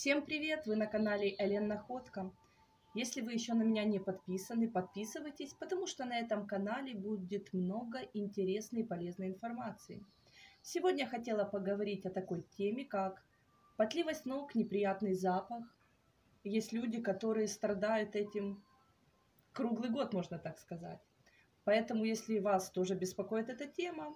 Всем привет! Вы на канале Элен Находка. Если вы еще на меня не подписаны, подписывайтесь, потому что на этом канале будет много интересной и полезной информации. Сегодня хотела поговорить о такой теме, как потливость ног, неприятный запах. Есть люди, которые страдают этим круглый год, можно так сказать. Поэтому, если вас тоже беспокоит эта тема,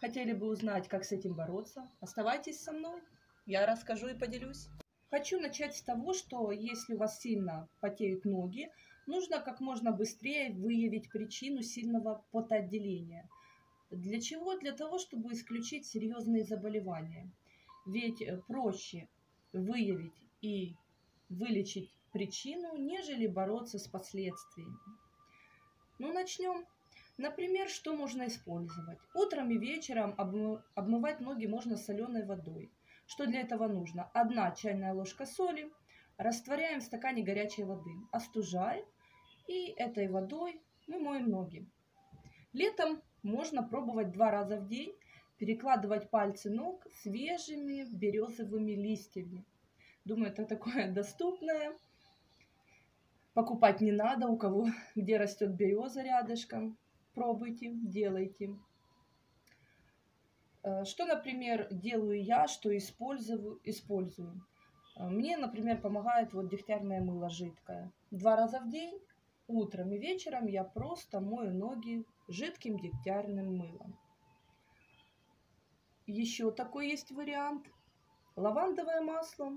хотели бы узнать, как с этим бороться, оставайтесь со мной, я расскажу и поделюсь. Хочу начать с того, что если у вас сильно потеют ноги, нужно как можно быстрее выявить причину сильного потоотделения. Для чего? Для того, чтобы исключить серьезные заболевания. Ведь э, проще выявить и вылечить причину, нежели бороться с последствиями. Ну, начнем. Например, что можно использовать? Утром и вечером обмывать ноги можно соленой водой. Что для этого нужно? Одна чайная ложка соли, растворяем в стакане горячей воды, остужаем и этой водой мы моем ноги. Летом можно пробовать два раза в день перекладывать пальцы ног свежими березовыми листьями. Думаю, это такое доступное. Покупать не надо, у кого где растет береза рядышком. Пробуйте, делайте. Э, что, например, делаю я, что использую? использую? Э, мне, например, помогает вот дегтярное мыло жидкое. Два раза в день, утром и вечером я просто мою ноги жидким дегтярным мылом. Еще такой есть вариант. Лавандовое масло.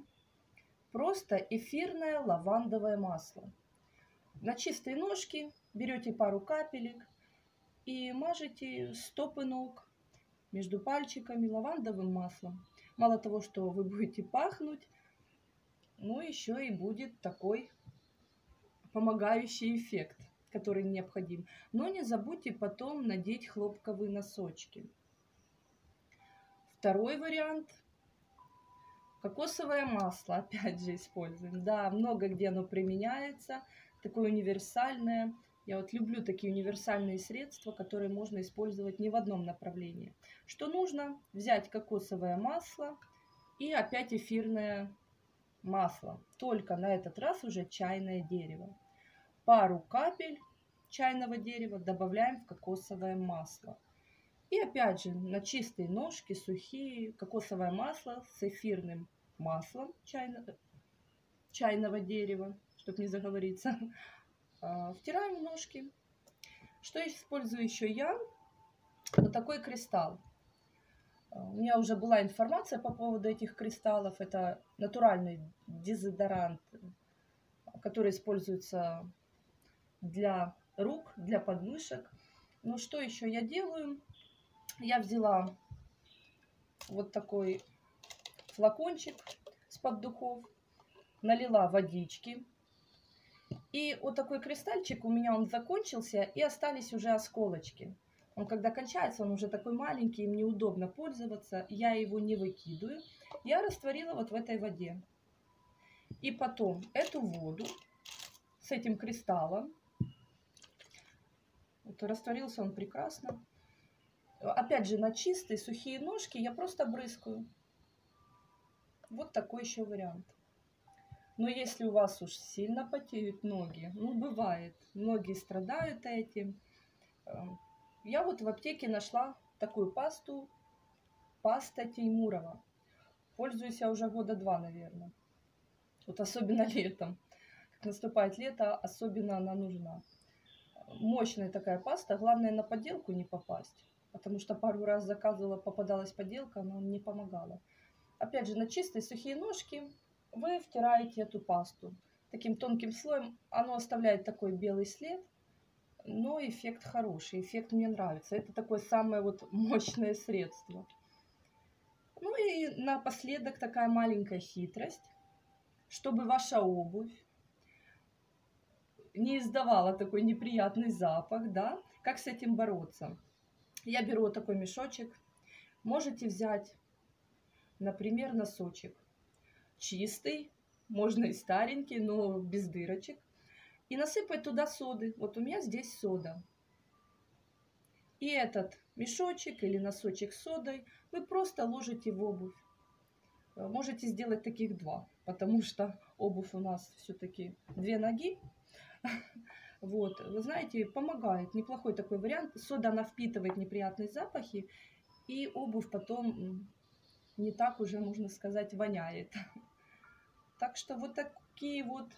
Просто эфирное лавандовое масло. На чистой ножке берете пару капелек и мажете стопы ног между пальчиками лавандовым маслом. Мало того, что вы будете пахнуть, но еще и будет такой помогающий эффект, который необходим. Но не забудьте потом надеть хлопковые носочки. Второй вариант. Кокосовое масло, опять же, используем. Да, много где оно применяется, такое универсальное. Я вот люблю такие универсальные средства, которые можно использовать не в одном направлении. Что нужно? Взять кокосовое масло и опять эфирное масло. Только на этот раз уже чайное дерево. Пару капель чайного дерева добавляем в кокосовое масло. И опять же на чистые ножки, сухие, кокосовое масло с эфирным маслом чайно, чайного дерева, чтобы не заговориться. А, втираем ножки. Что использую еще я? Вот такой кристалл. А, у меня уже была информация по поводу этих кристаллов. Это натуральный дезодорант, который используется для рук, для подмышек. Но что еще я делаю? Я взяла вот такой флакончик с-под духов, налила водички и вот такой кристальчик у меня он закончился, и остались уже осколочки. Он когда кончается, он уже такой маленький, им неудобно пользоваться. Я его не выкидываю. Я растворила вот в этой воде. И потом эту воду с этим кристаллом, вот растворился он прекрасно. Опять же, на чистые сухие ножки я просто брызгаю. Вот такой еще вариант. Но если у вас уж сильно потеют ноги, ну бывает, многие страдают этим. Эм, я вот в аптеке нашла такую пасту, паста Теймурова. Пользуюсь я уже года два, наверное. Вот особенно летом. Как наступает лето, особенно она нужна. Мощная такая паста, главное на подделку не попасть. Потому что пару раз заказывала, попадалась подделка, но не помогала. Опять же, на чистые сухие ножки вы втираете эту пасту таким тонким слоем. Оно оставляет такой белый след, но эффект хороший, эффект мне нравится. Это такое самое вот мощное средство. Ну и напоследок такая маленькая хитрость, чтобы ваша обувь не издавала такой неприятный запах, да, как с этим бороться. Я беру вот такой мешочек, можете взять, например, носочек чистый, можно и старенький, но без дырочек. И насыпать туда соды. Вот у меня здесь сода. И этот мешочек или носочек с содой вы просто ложите в обувь. Э, можете сделать таких два потому что обувь у нас все-таки две ноги. Вот, вы знаете, помогает, неплохой такой вариант. Сода, она впитывает неприятные запахи, и обувь потом не так уже, можно сказать, воняет. Так что вот такие вот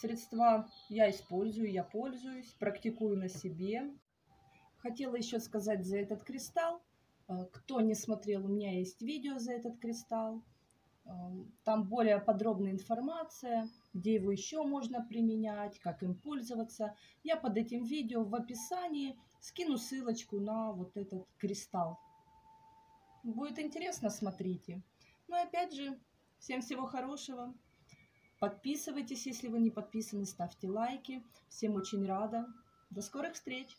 средства я использую, я пользуюсь, практикую на себе. Хотела еще сказать за этот кристалл. Э, кто не смотрел, у меня есть видео за этот кристалл. Э, там более подробная информация, где его еще можно применять, как им пользоваться. Я под этим видео в описании скину ссылочку на вот этот кристалл. Будет интересно, смотрите. Ну и опять же, всем всего хорошего. Подписывайтесь, если вы не подписаны, ставьте лайки. Всем очень рада. До скорых встреч!